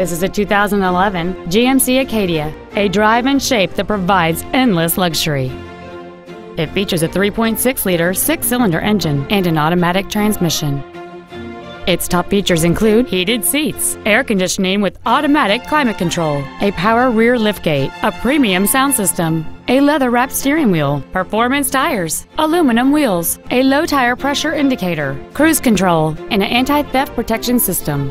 This is a 2011 GMC Acadia, a drive and shape that provides endless luxury. It features a 3.6-liter six-cylinder engine and an automatic transmission. Its top features include heated seats, air conditioning with automatic climate control, a power rear liftgate, a premium sound system, a leather-wrapped steering wheel, performance tires, aluminum wheels, a low tire pressure indicator, cruise control, and an anti-theft protection system.